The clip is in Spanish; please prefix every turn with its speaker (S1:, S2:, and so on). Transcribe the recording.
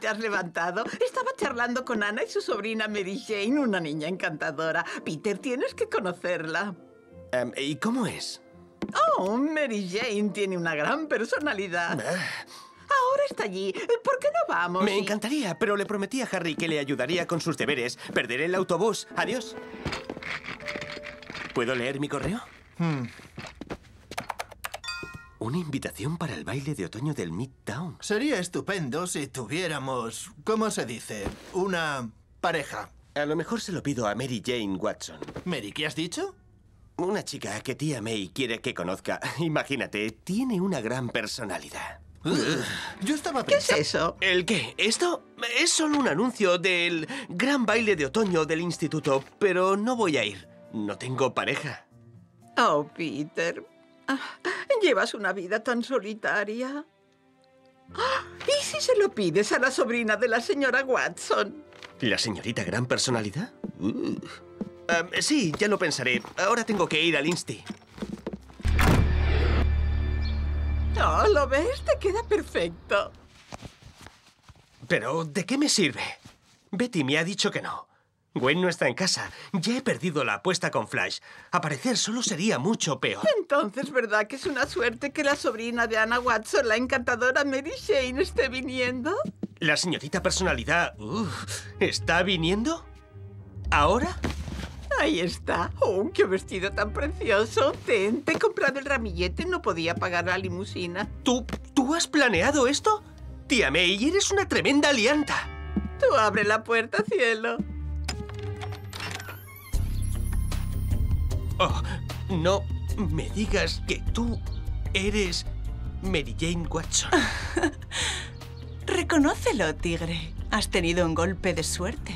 S1: te has levantado. Estaba charlando con Ana y su sobrina Mary Jane, una niña encantadora. Peter, tienes que conocerla.
S2: Em, ¿Y cómo es?
S1: Oh, Mary Jane tiene una gran personalidad.
S2: Ah,
S1: Ahora está allí. ¿Por qué no vamos?
S2: me
S1: y-
S2: encantaría, pero le prometí a Harry que le ayudaría con sus deberes. Perderé el autobús. Adiós. ¿Puedo leer mi correo? Una invitación para el baile de otoño del Midtown.
S3: Sería estupendo si tuviéramos, ¿cómo se dice? Una pareja.
S2: A lo mejor se lo pido a Mary Jane Watson.
S3: Mary, ¿qué has dicho?
S2: Una chica que tía May quiere que conozca. Imagínate, tiene una gran personalidad.
S3: Yo estaba
S1: ¿Qué es
S3: pensando...
S1: eso?
S2: ¿El qué? Esto es solo un anuncio del gran baile de otoño del instituto, pero no voy a ir. No tengo pareja.
S1: Oh, Peter. Ah, Llevas una vida tan solitaria. Ah, ¿Y si se lo pides a la sobrina de la señora Watson?
S2: ¿La señorita gran personalidad? Uh. Em, sí, ya lo pensaré. Ahora tengo que ir al Insti.
S1: Oh, ¿lo ves? Te queda perfecto.
S2: Pero, ¿de qué me sirve? Betty me ha dicho que no. Gwen no está en casa. Ya he perdido la apuesta con Flash. Aparecer solo sería mucho peor.
S1: Entonces, ¿verdad que es una suerte que la sobrina de Anna Watson, la encantadora Mary Jane, esté viniendo?
S2: ¿La señorita personalidad uh, está viniendo? ¿Ahora?
S1: Ahí está. ¡Oh, qué vestido tan precioso! Ten, te he comprado el ramillete, no podía pagar la limusina.
S2: ¿Tú, ¿Tú has planeado esto? Tía May, eres una tremenda alianta.
S1: Tú abre la puerta, cielo.
S2: Oh, no me digas que tú eres Mary Jane Watson.
S4: Reconócelo, tigre. Has tenido un golpe de suerte.